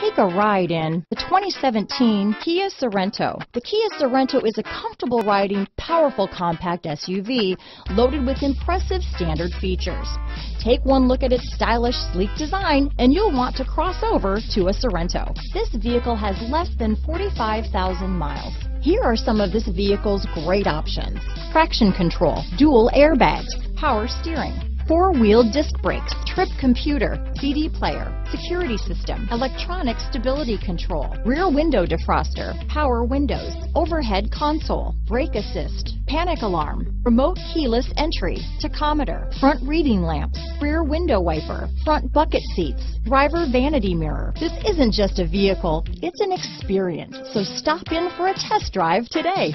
Take a ride in the 2017 Kia Sorento. The Kia Sorento is a comfortable riding, powerful compact SUV loaded with impressive standard features. Take one look at its stylish, sleek design and you'll want to cross over to a Sorento. This vehicle has less than 45,000 miles. Here are some of this vehicle's great options. Traction control, dual airbags, power steering, four-wheel disc brakes, trip computer, CD player, security system, electronic stability control, rear window defroster, power windows, overhead console, brake assist, panic alarm, remote keyless entry, tachometer, front reading lamps, rear window wiper, front bucket seats, driver vanity mirror. This isn't just a vehicle, it's an experience. So stop in for a test drive today.